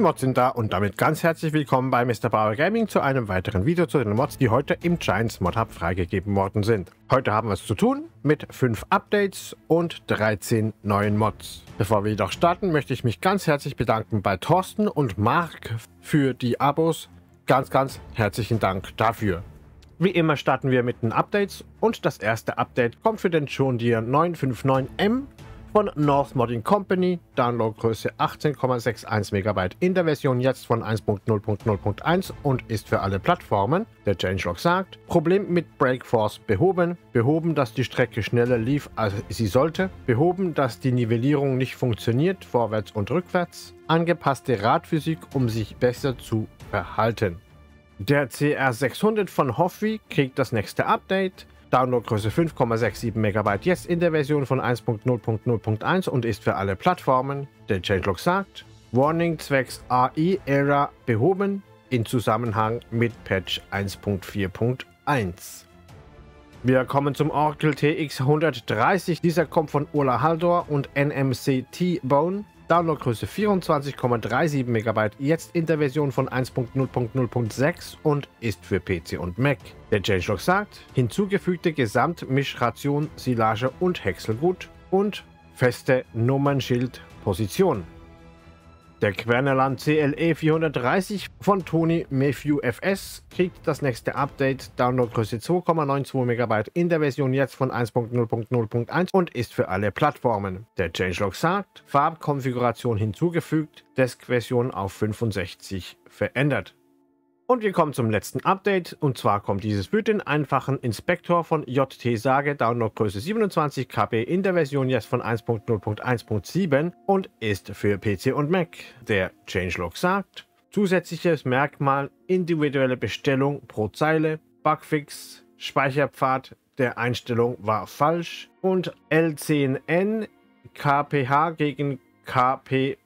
Die Mods sind da und damit ganz herzlich willkommen bei Mr. Bauer Gaming zu einem weiteren Video zu den Mods, die heute im Giants Mod Hub freigegeben worden sind. Heute haben wir es zu tun mit 5 Updates und 13 neuen Mods. Bevor wir jedoch starten, möchte ich mich ganz herzlich bedanken bei Thorsten und Marc für die Abos. Ganz, ganz herzlichen Dank dafür. Wie immer starten wir mit den Updates und das erste Update kommt für den John Deere 959M von North Modding Company, Downloadgröße 18,61 MB in der Version jetzt von 1.0.0.1 und ist für alle Plattformen. Der Changelog sagt, Problem mit Breakforce behoben, behoben, dass die Strecke schneller lief als sie sollte, behoben, dass die Nivellierung nicht funktioniert, vorwärts und rückwärts, angepasste Radphysik, um sich besser zu verhalten. Der CR600 von Hoffi kriegt das nächste Update. Downloadgröße 5,67 MB jetzt in der Version von 1.0.0.1 und ist für alle Plattformen. Der Changelog sagt, Warning zwecks AI-Error behoben in Zusammenhang mit Patch 1.4.1. Wir kommen zum Oracle TX 130. Dieser kommt von Urla Haldor und NMC T-Bone. Downloadgröße 24,37 MB, jetzt in der Version von 1.0.0.6 und ist für PC und Mac. Der Changelog sagt, hinzugefügte Gesamtmischration, Silage und Häckselgut und feste Nummernschildposition. Der Quernerland CLE 430 von Tony Mayhew FS kriegt das nächste Update, Downloadgröße 2,92 MB in der Version jetzt von 1.0.0.1 und ist für alle Plattformen. Der Changelog sagt, Farbkonfiguration hinzugefügt, Desk-Version auf 65 verändert. Und wir kommen zum letzten Update. Und zwar kommt dieses für den einfachen Inspektor von JT Sage, Downloadgröße 27 KB in der Version jetzt von 1.0.1.7 und ist für PC und Mac. Der Changelog sagt, zusätzliches Merkmal individuelle Bestellung pro Zeile, Bugfix, Speicherpfad der Einstellung war falsch und L10N KPH gegen KP-H.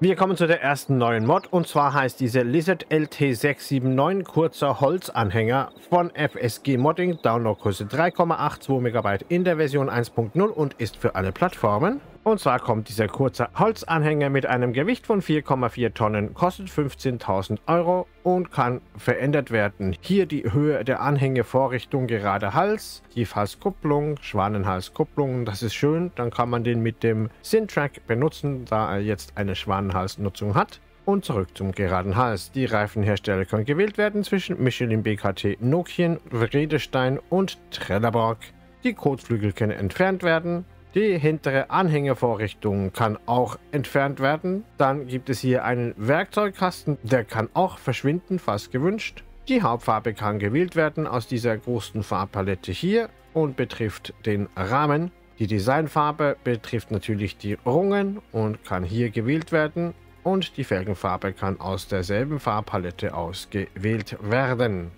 Wir kommen zu der ersten neuen Mod und zwar heißt diese Lizard LT679 kurzer Holzanhänger von FSG Modding, Downloadgröße 3,82 MB in der Version 1.0 und ist für alle Plattformen. Und zwar kommt dieser kurze Holzanhänger mit einem Gewicht von 4,4 Tonnen, kostet 15.000 Euro und kann verändert werden. Hier die Höhe der Anhängevorrichtung gerade Hals, Tiefhalskupplung, Schwanenhalskupplung. Das ist schön, dann kann man den mit dem Syntrack benutzen, da er jetzt eine Schwanenhalsnutzung hat. Und zurück zum geraden Hals. Die Reifenhersteller können gewählt werden zwischen Michelin BKT, Nokian, Vredestein und Trelleborg. Die Kotflügel können entfernt werden. Die hintere Anhängevorrichtung kann auch entfernt werden. Dann gibt es hier einen Werkzeugkasten, der kann auch verschwinden, falls gewünscht. Die Hauptfarbe kann gewählt werden aus dieser großen Farbpalette hier und betrifft den Rahmen. Die Designfarbe betrifft natürlich die Rungen und kann hier gewählt werden. Und die Felgenfarbe kann aus derselben Farbpalette ausgewählt werden.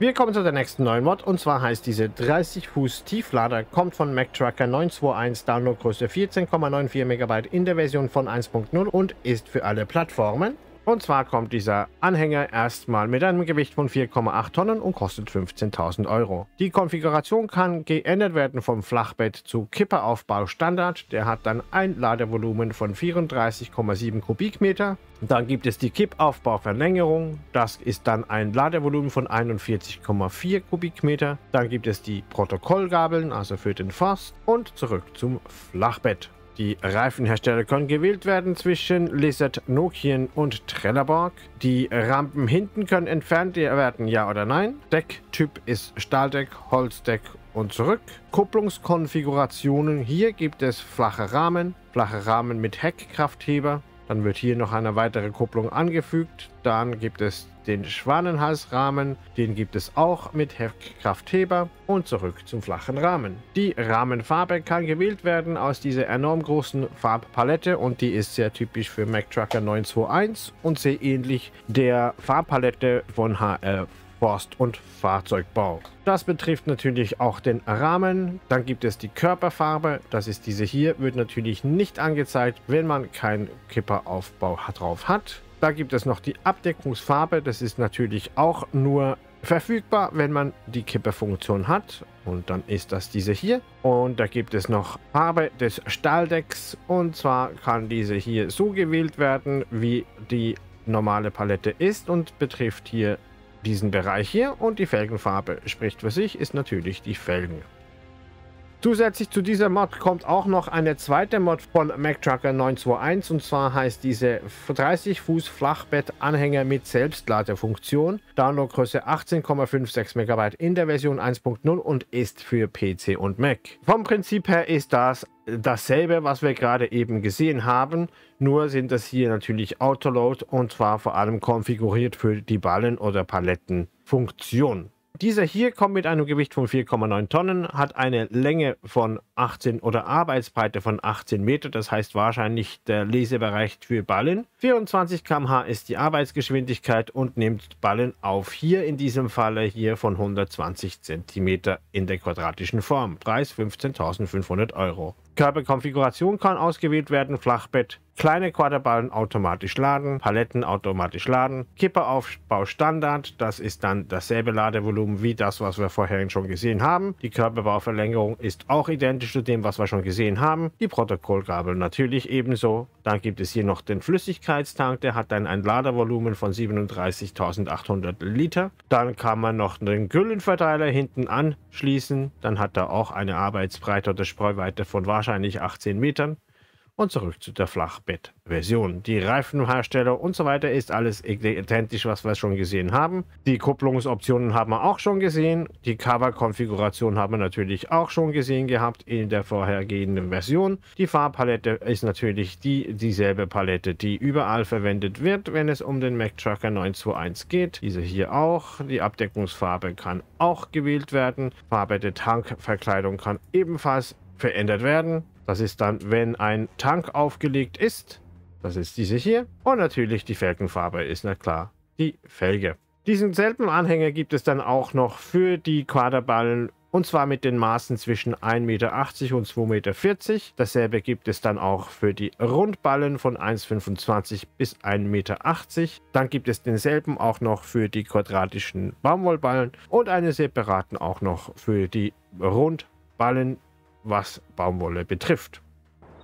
Wir kommen zu der nächsten neuen Mod und zwar heißt diese 30 Fuß Tieflader, kommt von MacTrucker 921, Downloadgröße 14,94 MB in der Version von 1.0 und ist für alle Plattformen. Und zwar kommt dieser Anhänger erstmal mit einem Gewicht von 4,8 Tonnen und kostet 15.000 Euro. Die Konfiguration kann geändert werden vom Flachbett zu Kipperaufbau Standard. Der hat dann ein Ladevolumen von 34,7 Kubikmeter. Dann gibt es die Kippaufbauverlängerung. Das ist dann ein Ladevolumen von 41,4 Kubikmeter. Dann gibt es die Protokollgabeln, also für den Forst. Und zurück zum Flachbett. Die Reifenhersteller können gewählt werden zwischen Lizard, Nokian und Trelleborg. Die Rampen hinten können entfernt werden, ja oder nein. Decktyp ist Stahldeck, Holzdeck und zurück. Kupplungskonfigurationen. Hier gibt es flache Rahmen, flache Rahmen mit Heckkraftheber. Dann wird hier noch eine weitere Kupplung angefügt. Dann gibt es den Schwanenhalsrahmen, den gibt es auch mit Heftkraftheber und zurück zum flachen Rahmen. Die Rahmenfarbe kann gewählt werden aus dieser enorm großen Farbpalette und die ist sehr typisch für Mac Trucker 921 und sehr ähnlich der Farbpalette von HR Forst- und Fahrzeugbau. Das betrifft natürlich auch den Rahmen. Dann gibt es die Körperfarbe. Das ist diese hier. Wird natürlich nicht angezeigt, wenn man keinen Kipperaufbau drauf hat. Da gibt es noch die Abdeckungsfarbe. Das ist natürlich auch nur verfügbar, wenn man die Kipperfunktion hat. Und dann ist das diese hier. Und da gibt es noch Farbe des Stahldecks. Und zwar kann diese hier so gewählt werden, wie die normale Palette ist und betrifft hier diesen Bereich hier. Und die Felgenfarbe spricht für sich, ist natürlich die Felgen. Zusätzlich zu dieser Mod kommt auch noch eine zweite Mod von MacTrucker 921 und zwar heißt diese 30 Fuß Flachbett-Anhänger mit Selbstladefunktion. Downloadgröße 18,56 MB in der Version 1.0 und ist für PC und Mac. Vom Prinzip her ist das dasselbe, was wir gerade eben gesehen haben, nur sind das hier natürlich Autoload und zwar vor allem konfiguriert für die Ballen- oder Palettenfunktion. Dieser hier kommt mit einem Gewicht von 4,9 Tonnen, hat eine Länge von 18 oder Arbeitsbreite von 18 Meter, das heißt wahrscheinlich der Lesebereich für Ballen. 24 km/h ist die Arbeitsgeschwindigkeit und nimmt Ballen auf, hier in diesem Falle hier von 120 cm in der quadratischen Form. Preis 15.500 Euro. Körperkonfiguration kann ausgewählt werden, Flachbett, kleine Quaderballen automatisch laden, Paletten automatisch laden, Kipperaufbau Standard, das ist dann dasselbe Ladevolumen wie das, was wir vorher schon gesehen haben. Die Körperbauverlängerung ist auch identisch zu dem, was wir schon gesehen haben. Die Protokollgabel natürlich ebenso. Dann gibt es hier noch den Flüssigkeitstank, der hat dann ein Ladevolumen von 37.800 Liter. Dann kann man noch den Güllenverteiler hinten anschließen. Dann hat er auch eine Arbeitsbreite oder Spreuweite von wahrscheinlich 18 Metern. Und zurück zu der Flachbettversion. Die Reifenhersteller und so weiter ist alles identisch, was wir schon gesehen haben. Die Kupplungsoptionen haben wir auch schon gesehen. Die Cover-Konfiguration haben wir natürlich auch schon gesehen gehabt in der vorhergehenden Version. Die Farbpalette ist natürlich die, dieselbe Palette, die überall verwendet wird, wenn es um den Mac Trucker 921 geht. Diese hier auch. Die Abdeckungsfarbe kann auch gewählt werden. Farbe der Tankverkleidung kann ebenfalls verändert werden. Das ist dann, wenn ein Tank aufgelegt ist. Das ist diese hier. Und natürlich die Felgenfarbe ist, na klar, die Felge. Diesen selben Anhänger gibt es dann auch noch für die Quaderballen und zwar mit den Maßen zwischen 1,80 Meter und 2,40 Meter. Dasselbe gibt es dann auch für die Rundballen von 1,25 bis 1,80 Meter. Dann gibt es denselben auch noch für die quadratischen Baumwollballen und einen separaten auch noch für die Rundballen was Baumwolle betrifft.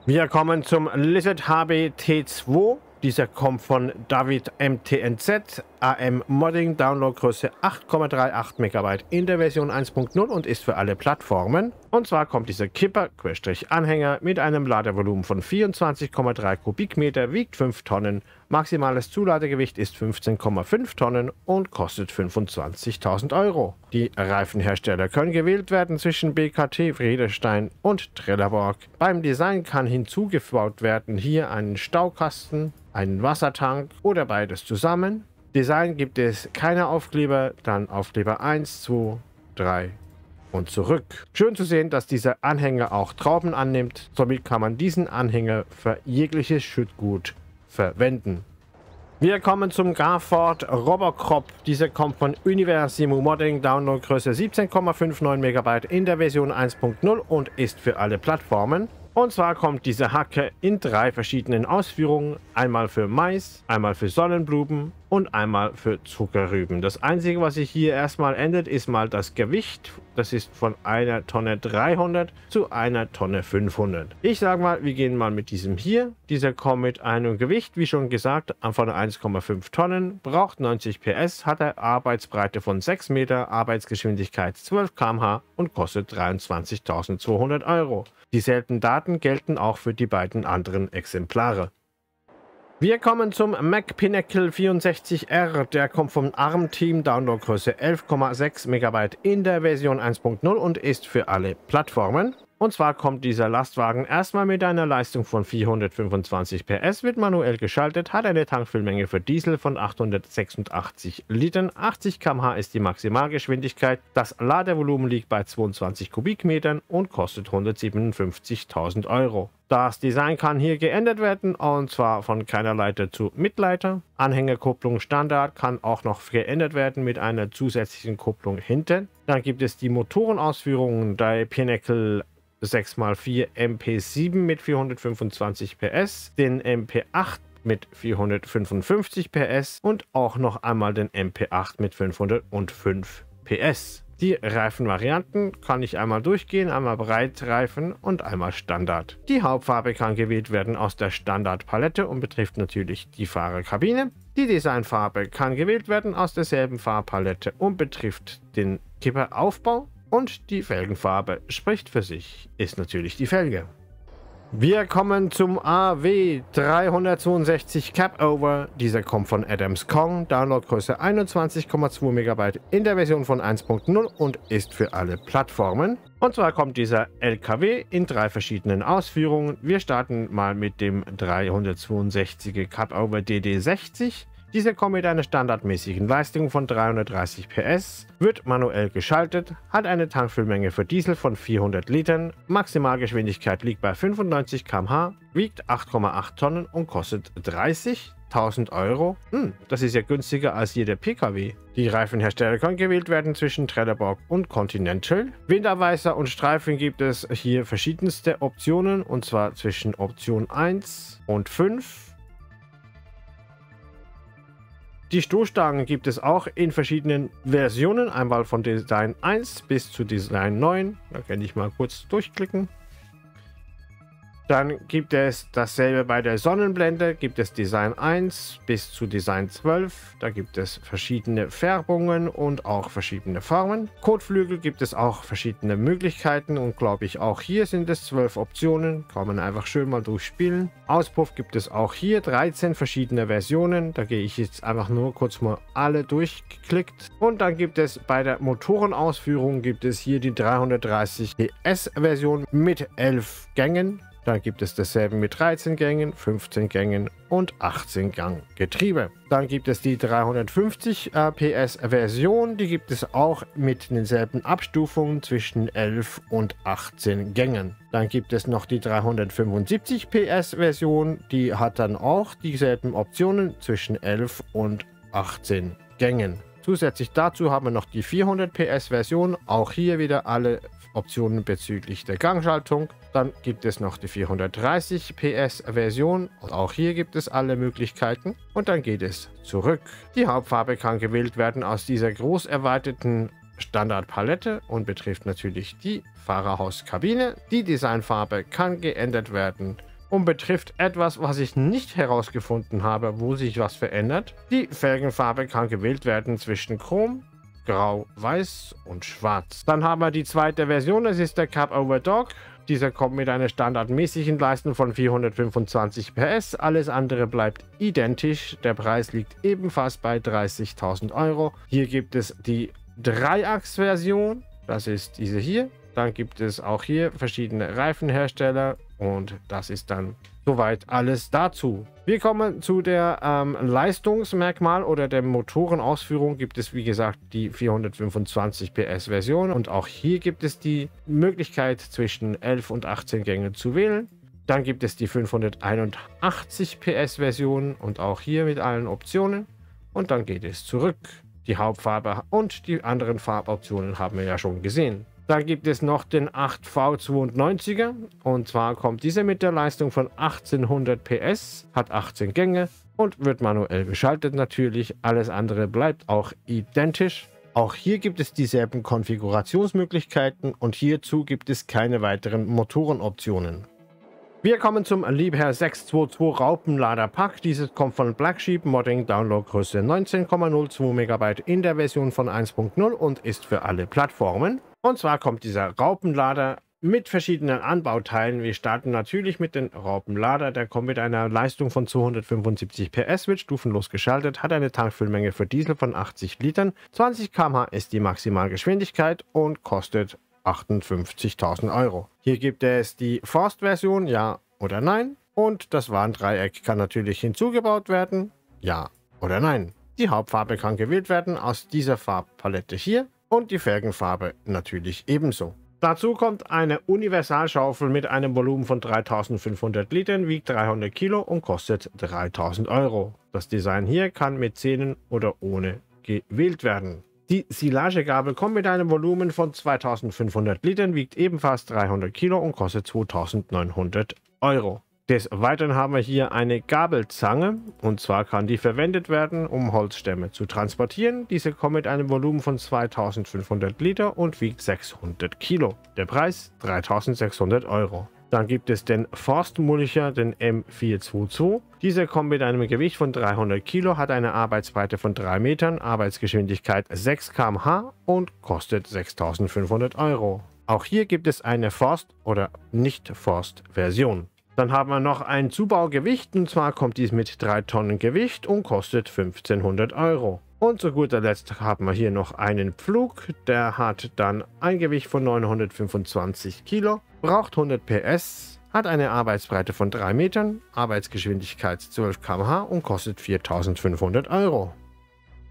Wir kommen zum Lizard HBT2. Dieser kommt von David MTNZ, AM Modding, Downloadgröße 8,38 MB in der Version 1.0 und ist für alle Plattformen. Und zwar kommt dieser Kipper-Anhänger mit einem Ladevolumen von 24,3 Kubikmeter, wiegt 5 Tonnen, maximales Zuladegewicht ist 15,5 Tonnen und kostet 25.000 Euro. Die Reifenhersteller können gewählt werden zwischen BKT, Friedestein und Trelleborg. Beim Design kann hinzugebaut werden hier einen Staukasten, einen Wassertank oder beides zusammen. Design gibt es keine Aufkleber, dann Aufkleber 1, 2, 3 und zurück. Schön zu sehen, dass dieser Anhänger auch Trauben annimmt. Somit kann man diesen Anhänger für jegliches Schüttgut verwenden. Wir kommen zum Garford Robocrop. Dieser kommt von Universimo Modding, Downloadgröße 17,59 MB in der Version 1.0 und ist für alle Plattformen. Und zwar kommt diese Hacke in drei verschiedenen Ausführungen. Einmal für Mais, einmal für Sonnenblumen und einmal für Zuckerrüben. Das Einzige, was sich hier erstmal ändert, ist mal das Gewicht. Das ist von einer Tonne 300 zu einer Tonne 500. Ich sage mal, wir gehen mal mit diesem hier. Dieser kommt mit einem Gewicht, wie schon gesagt, von 1,5 Tonnen, braucht 90 PS, hat eine Arbeitsbreite von 6 Meter, Arbeitsgeschwindigkeit 12 km/h und kostet 23.200 Euro. Dieselben Daten gelten auch für die beiden anderen Exemplare. Wir kommen zum Mac Pinnacle 64R. Der kommt vom ARM-Team, Downloadgröße 11,6 MB in der Version 1.0 und ist für alle Plattformen. Und zwar kommt dieser Lastwagen erstmal mit einer Leistung von 425 PS, wird manuell geschaltet, hat eine Tankfüllmenge für Diesel von 886 Litern, 80 km/h ist die Maximalgeschwindigkeit, das Ladevolumen liegt bei 22 Kubikmetern und kostet 157.000 Euro. Das Design kann hier geändert werden und zwar von keiner Leiter zu Mitleiter. Anhängerkupplung Standard kann auch noch geändert werden mit einer zusätzlichen Kupplung hinten. Dann gibt es die Motorenausführungen der Pinnacle 6x4 MP7 mit 425 PS, den MP8 mit 455 PS und auch noch einmal den MP8 mit 505 PS. Die Reifenvarianten kann ich einmal durchgehen, einmal Breitreifen und einmal Standard. Die Hauptfarbe kann gewählt werden aus der Standardpalette und betrifft natürlich die Fahrerkabine. Die Designfarbe kann gewählt werden aus derselben Farbpalette und betrifft den Kipperaufbau. Und die Felgenfarbe spricht für sich, ist natürlich die Felge. Wir kommen zum AW 362 Capover. Dieser kommt von Adams Kong, Downloadgröße 21,2 MB in der Version von 1.0 und ist für alle Plattformen. Und zwar kommt dieser LKW in drei verschiedenen Ausführungen. Wir starten mal mit dem 362 Capover DD60. Dieser kommt mit einer standardmäßigen Leistung von 330 PS, wird manuell geschaltet, hat eine Tankfüllmenge für Diesel von 400 Litern, Maximalgeschwindigkeit liegt bei 95 km/h, wiegt 8,8 Tonnen und kostet 30.000 Euro. Hm, das ist ja günstiger als jeder PKW. Die Reifenhersteller können gewählt werden zwischen Trelleborg und Continental. Winterweißer und Streifen gibt es hier verschiedenste Optionen und zwar zwischen Option 1 und 5 die Stoßstangen gibt es auch in verschiedenen Versionen, einmal von Design 1 bis zu Design 9. Da kann ich mal kurz durchklicken. Dann gibt es dasselbe bei der Sonnenblende, gibt es Design 1 bis zu Design 12. Da gibt es verschiedene Färbungen und auch verschiedene Formen. Kotflügel gibt es auch verschiedene Möglichkeiten und glaube ich auch hier sind es 12 Optionen. Kann man einfach schön mal durchspielen. Auspuff gibt es auch hier 13 verschiedene Versionen. Da gehe ich jetzt einfach nur kurz mal alle durchgeklickt. Und dann gibt es bei der Motorenausführung gibt es hier die 330 PS Version mit 11 Gängen. Dann gibt es dasselbe mit 13 Gängen, 15 Gängen und 18 Gang Getriebe. Dann gibt es die 350 äh, PS Version, die gibt es auch mit denselben Abstufungen zwischen 11 und 18 Gängen. Dann gibt es noch die 375 PS Version, die hat dann auch dieselben Optionen zwischen 11 und 18 Gängen. Zusätzlich dazu haben wir noch die 400 PS Version, auch hier wieder alle Optionen bezüglich der Gangschaltung. Dann gibt es noch die 430 PS Version. Auch hier gibt es alle Möglichkeiten. Und dann geht es zurück. Die Hauptfarbe kann gewählt werden aus dieser groß erweiterten Standardpalette und betrifft natürlich die Fahrerhauskabine. Die Designfarbe kann geändert werden und betrifft etwas, was ich nicht herausgefunden habe, wo sich was verändert. Die Felgenfarbe kann gewählt werden zwischen Chrom, Grau, Weiß und Schwarz. Dann haben wir die zweite Version, das ist der Cup Over Dog. Dieser kommt mit einer standardmäßigen Leistung von 425 PS. Alles andere bleibt identisch. Der Preis liegt ebenfalls bei 30.000 Euro. Hier gibt es die Dreiachs-Version. Das ist diese hier. Dann gibt es auch hier verschiedene Reifenhersteller und das ist dann soweit alles dazu. Wir kommen zu der ähm, Leistungsmerkmal oder der Motorenausführung. Gibt es wie gesagt die 425 PS Version und auch hier gibt es die Möglichkeit zwischen 11 und 18 Gängen zu wählen. Dann gibt es die 581 PS Version und auch hier mit allen Optionen. Und dann geht es zurück. Die Hauptfarbe und die anderen Farboptionen haben wir ja schon gesehen. Dann gibt es noch den 8V92er und zwar kommt dieser mit der Leistung von 1800 PS, hat 18 Gänge und wird manuell geschaltet natürlich. Alles andere bleibt auch identisch. Auch hier gibt es dieselben Konfigurationsmöglichkeiten und hierzu gibt es keine weiteren Motorenoptionen. Wir kommen zum Liebherr 622 Raupenlader Pack. Dieses kommt von Black Sheep Modding, Downloadgröße 19,02 MB in der Version von 1.0 und ist für alle Plattformen. Und zwar kommt dieser Raupenlader mit verschiedenen Anbauteilen. Wir starten natürlich mit dem Raupenlader. Der kommt mit einer Leistung von 275 PS, wird stufenlos geschaltet, hat eine Tankfüllmenge für Diesel von 80 Litern. 20 km/h ist die Maximalgeschwindigkeit und kostet 58.000 Euro. Hier gibt es die Forst-Version, ja oder nein. Und das Warndreieck kann natürlich hinzugebaut werden, ja oder nein. Die Hauptfarbe kann gewählt werden aus dieser Farbpalette hier und die Felgenfarbe natürlich ebenso. Dazu kommt eine Universalschaufel mit einem Volumen von 3500 Litern, wiegt 300 Kilo und kostet 3000 Euro. Das Design hier kann mit Zähnen oder ohne gewählt werden. Die Silagegabel kommt mit einem Volumen von 2500 Litern, wiegt ebenfalls 300 Kilo und kostet 2900 Euro. Des Weiteren haben wir hier eine Gabelzange und zwar kann die verwendet werden, um Holzstämme zu transportieren. Diese kommt mit einem Volumen von 2500 Liter und wiegt 600 Kilo. Der Preis 3600 Euro. Dann gibt es den Forstmulcher, den M422. Dieser kommt mit einem Gewicht von 300 Kilo, hat eine Arbeitsbreite von 3 Metern, Arbeitsgeschwindigkeit 6 km/h und kostet 6500 Euro. Auch hier gibt es eine Forst- oder Nicht-Forst-Version. Dann haben wir noch ein Zubaugewicht und zwar kommt dies mit 3 Tonnen Gewicht und kostet 1500 Euro. Und zu guter Letzt haben wir hier noch einen Pflug, der hat dann ein Gewicht von 925 Kilo, braucht 100 PS, hat eine Arbeitsbreite von 3 Metern, Arbeitsgeschwindigkeit 12 km/h und kostet 4500 Euro.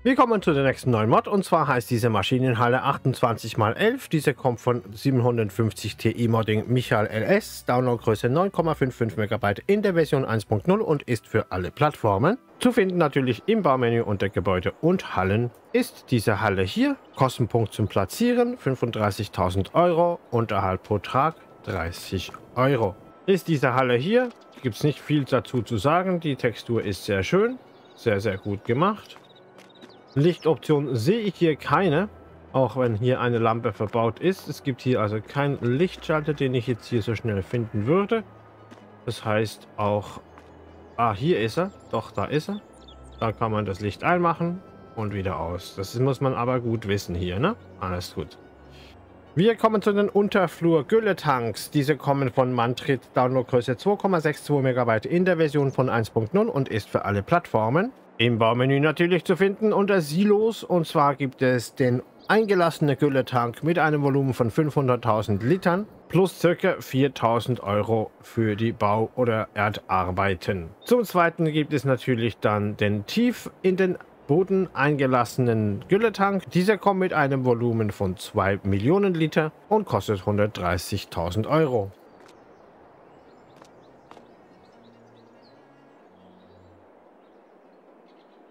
Wir kommen zu der nächsten neuen Mod und zwar heißt diese Maschinenhalle 28x11. Diese kommt von 750 Ti Modding Michael LS, Downloadgröße 9,55 MB in der Version 1.0 und ist für alle Plattformen. Zu finden natürlich im Baumenü unter Gebäude und Hallen ist diese Halle hier. Kostenpunkt zum Platzieren 35.000 Euro, Unterhalt pro Tag 30 Euro. Ist diese Halle hier, gibt es nicht viel dazu zu sagen. Die Textur ist sehr schön, sehr sehr gut gemacht. Lichtoption sehe ich hier keine, auch wenn hier eine Lampe verbaut ist. Es gibt hier also keinen Lichtschalter, den ich jetzt hier so schnell finden würde. Das heißt auch... Ah, hier ist er. Doch, da ist er. Da kann man das Licht einmachen und wieder aus. Das muss man aber gut wissen hier, ne? Alles gut. Wir kommen zu den Unterflur-Gülletanks. Diese kommen von Mantrit, Downloadgröße 2,62 MB in der Version von 1.0 und ist für alle Plattformen. Im Baumenü natürlich zu finden unter Silos und zwar gibt es den eingelassenen Gülletank mit einem Volumen von 500.000 Litern plus ca. 4.000 Euro für die Bau- oder Erdarbeiten. Zum zweiten gibt es natürlich dann den tief in den Boden eingelassenen Gülletank. Dieser kommt mit einem Volumen von 2 Millionen Liter und kostet 130.000 Euro.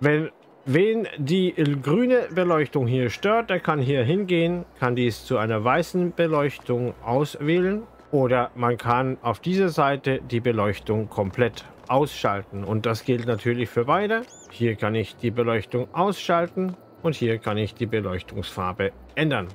Wenn wen die grüne Beleuchtung hier stört, der kann hier hingehen, kann dies zu einer weißen Beleuchtung auswählen oder man kann auf dieser Seite die Beleuchtung komplett ausschalten und das gilt natürlich für beide. Hier kann ich die Beleuchtung ausschalten und hier kann ich die Beleuchtungsfarbe ändern.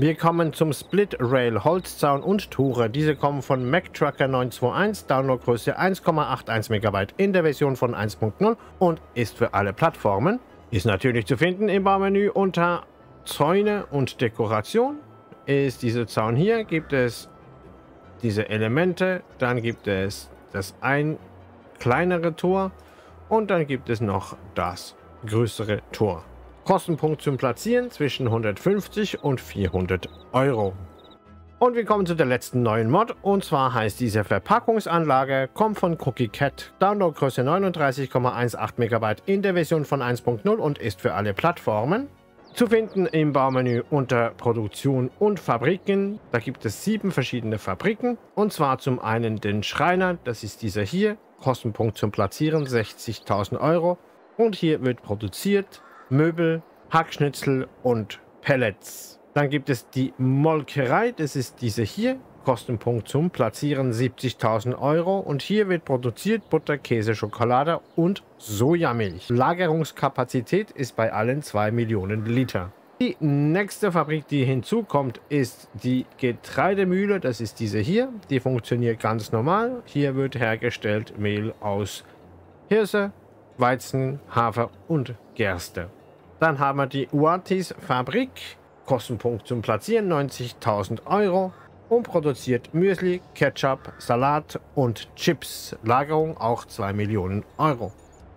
Wir kommen zum Split Rail Holzzaun und Tore. Diese kommen von MacTrucker 921, Downloadgröße 1,81 MB in der Version von 1.0 und ist für alle Plattformen. Ist natürlich zu finden im Baumenü unter Zäune und Dekoration. Ist dieser Zaun hier, gibt es diese Elemente, dann gibt es das ein kleinere Tor und dann gibt es noch das größere Tor. Kostenpunkt zum Platzieren zwischen 150 und 400 Euro. Und wir kommen zu der letzten neuen Mod und zwar heißt diese Verpackungsanlage, kommt von Cookie Cat, Downloadgröße 39,18 MB in der Version von 1.0 und ist für alle Plattformen. Zu finden im Baumenü unter Produktion und Fabriken. Da gibt es sieben verschiedene Fabriken. Und zwar zum einen den Schreiner, das ist dieser hier. Kostenpunkt zum Platzieren 60.000 Euro. Und hier wird produziert Möbel, Hackschnitzel und Pellets. Dann gibt es die Molkerei, das ist diese hier. Kostenpunkt zum Platzieren 70.000 Euro. Und hier wird produziert Butter, Käse, Schokolade und Sojamilch. Lagerungskapazität ist bei allen 2 Millionen Liter. Die nächste Fabrik, die hinzukommt, ist die Getreidemühle. Das ist diese hier. Die funktioniert ganz normal. Hier wird hergestellt Mehl aus Hirse, Weizen, Hafer und Gerste. Dann haben wir die Uatis Fabrik. Kostenpunkt zum Platzieren 90.000 Euro. Und produziert Müsli, Ketchup, Salat und Chips. Lagerung auch 2 Millionen Euro.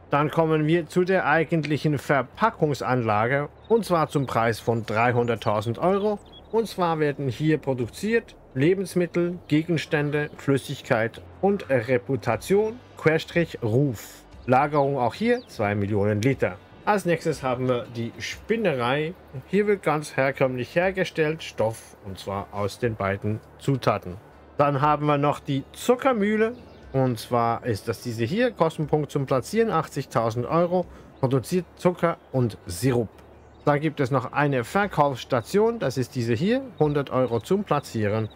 Dann kommen wir zu der eigentlichen Verpackungsanlage. Und zwar zum Preis von 300.000 Euro. Und zwar werden hier produziert Lebensmittel, Gegenstände, Flüssigkeit und Reputation, Querstrich Ruf. Lagerung auch hier 2 Millionen Liter. Als nächstes haben wir die Spinnerei. Hier wird ganz herkömmlich hergestellt, Stoff und zwar aus den beiden Zutaten. Dann haben wir noch die Zuckermühle und zwar ist das diese hier, Kostenpunkt zum Platzieren 80.000 Euro, produziert Zucker und Sirup. Dann gibt es noch eine Verkaufsstation, das ist diese hier, 100 Euro zum Platzieren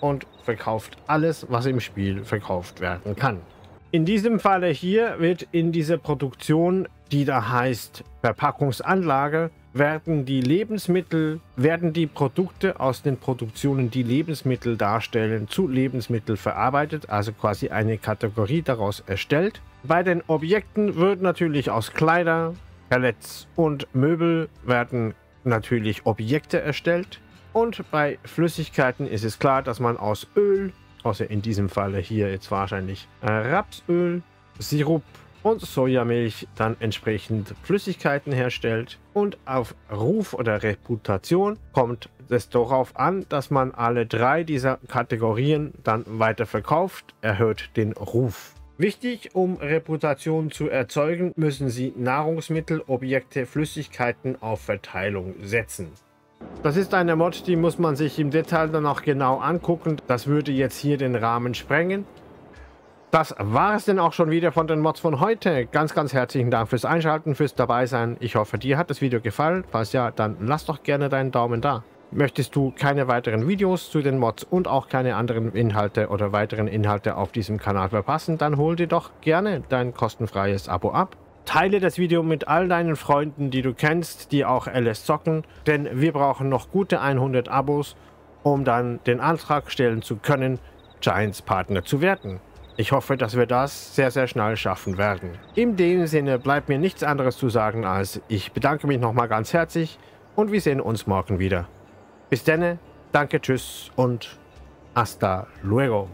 und verkauft alles, was im Spiel verkauft werden kann. In diesem Falle hier wird in dieser Produktion, die da heißt Verpackungsanlage, werden die Lebensmittel, werden die Produkte aus den Produktionen, die Lebensmittel darstellen, zu Lebensmittel verarbeitet, also quasi eine Kategorie daraus erstellt. Bei den Objekten wird natürlich aus Kleider, Pellets und Möbel werden natürlich Objekte erstellt. Und bei Flüssigkeiten ist es klar, dass man aus Öl, außer in diesem Falle hier jetzt wahrscheinlich äh, Rapsöl, Sirup und Sojamilch dann entsprechend Flüssigkeiten herstellt. Und auf Ruf oder Reputation kommt es darauf an, dass man alle drei dieser Kategorien dann weiter verkauft, erhöht den Ruf. Wichtig, um Reputation zu erzeugen, müssen Sie Nahrungsmittel, Objekte, Flüssigkeiten auf Verteilung setzen. Das ist eine Mod, die muss man sich im Detail dann auch genau angucken. Das würde jetzt hier den Rahmen sprengen. Das war es denn auch schon wieder von den Mods von heute. Ganz, ganz herzlichen Dank fürs Einschalten, fürs Dabeisein. Ich hoffe, dir hat das Video gefallen. Falls ja, dann lass doch gerne deinen Daumen da. Möchtest du keine weiteren Videos zu den Mods und auch keine anderen Inhalte oder weiteren Inhalte auf diesem Kanal verpassen, dann hol dir doch gerne dein kostenfreies Abo ab. Teile das Video mit all deinen Freunden, die du kennst, die auch LS zocken, denn wir brauchen noch gute 100 Abos, um dann den Antrag stellen zu können, Giants Partner zu werden. Ich hoffe, dass wir das sehr, sehr schnell schaffen werden. In dem Sinne bleibt mir nichts anderes zu sagen, als ich bedanke mich nochmal ganz herzlich und wir sehen uns morgen wieder. Bis dann, danke, tschüss und hasta luego.